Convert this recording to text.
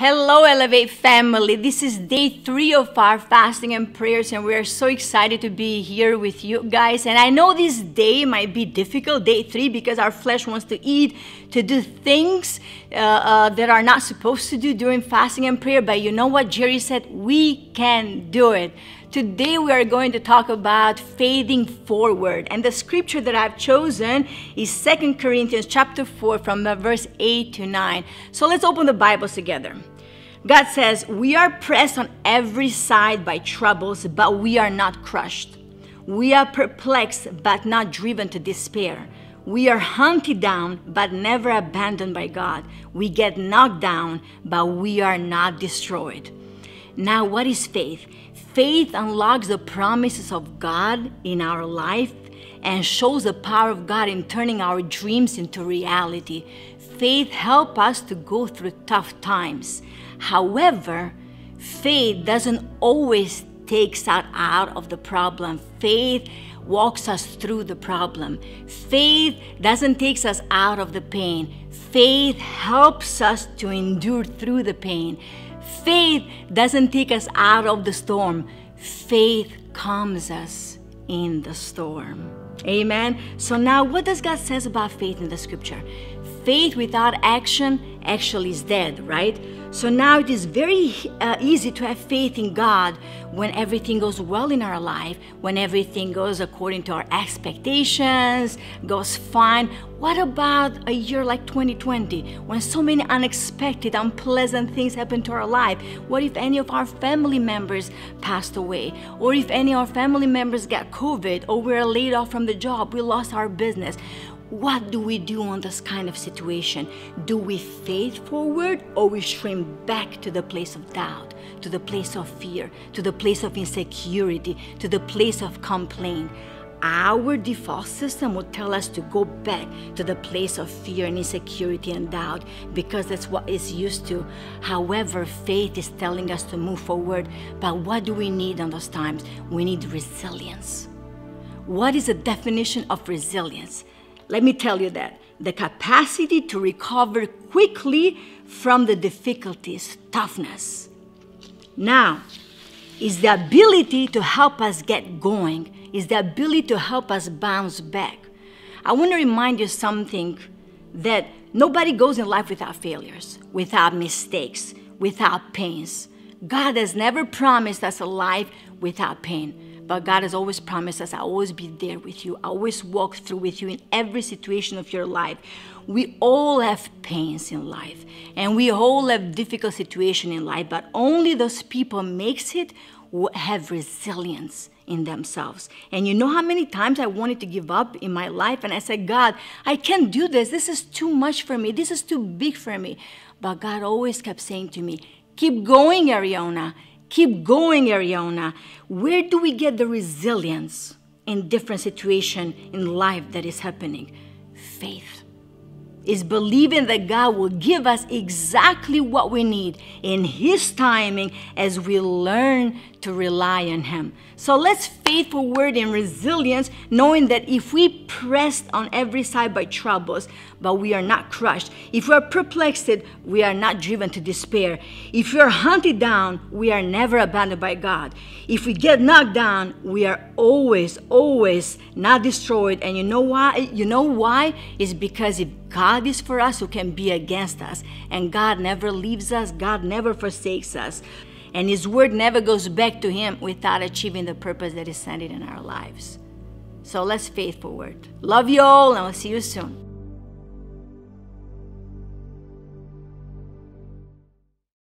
Hello, Elevate family. This is day three of our fasting and prayers, and we are so excited to be here with you guys. And I know this day might be difficult, day three, because our flesh wants to eat, to do things uh, uh, that are not supposed to do during fasting and prayer. But you know what? Jerry said, we can do it. Today we are going to talk about fading forward. And the scripture that I've chosen is Second Corinthians chapter 4 from verse 8 to 9. So let's open the Bibles together. God says, We are pressed on every side by troubles, but we are not crushed. We are perplexed, but not driven to despair. We are hunted down, but never abandoned by God. We get knocked down, but we are not destroyed. Now, what is faith? Faith unlocks the promises of God in our life and shows the power of God in turning our dreams into reality. Faith helps us to go through tough times. However, faith doesn't always take us out of the problem. Faith walks us through the problem. Faith doesn't take us out of the pain. Faith helps us to endure through the pain. Faith doesn't take us out of the storm. Faith calms us in the storm. Amen. So now what does God says about faith in the scripture? Faith without action actually is dead, right? So now it is very uh, easy to have faith in God when everything goes well in our life, when everything goes according to our expectations, goes fine. What about a year like 2020 when so many unexpected, unpleasant things happen to our life? What if any of our family members passed away? Or if any of our family members got COVID or we are laid off from the job, we lost our business? What do we do on this kind of situation? Do we faith forward or we shrink back to the place of doubt, to the place of fear, to the place of insecurity, to the place of complaint? Our default system would tell us to go back to the place of fear and insecurity and doubt because that's what it's used to. However, faith is telling us to move forward. But what do we need in those times? We need resilience. What is the definition of resilience? Let me tell you that the capacity to recover quickly from the difficulties, toughness. Now, is the ability to help us get going, is the ability to help us bounce back. I want to remind you something that nobody goes in life without failures, without mistakes, without pains. God has never promised us a life without pain. But God has always promised us, I'll always be there with you. I always walk through with you in every situation of your life. We all have pains in life and we all have difficult situation in life, but only those people makes it have resilience in themselves. And you know how many times I wanted to give up in my life and I said, God, I can't do this. This is too much for me. This is too big for me. But God always kept saying to me, keep going, Eriona. Keep going, Eriona. Where do we get the resilience in different situation in life that is happening? Faith is believing that God will give us exactly what we need in His timing as we learn to rely on Him. So let's faith forward in resilience, knowing that if we pressed on every side by troubles, but we are not crushed. If we are perplexed, we are not driven to despair. If we are hunted down, we are never abandoned by God. If we get knocked down, we are always, always not destroyed. And you know why? You know why? It's because if God is for us, who can be against us? And God never leaves us, God never forsakes us. And His word never goes back to Him without achieving the purpose that He sent it in our lives. So let's faith forward. Love you all, and I'll see you soon.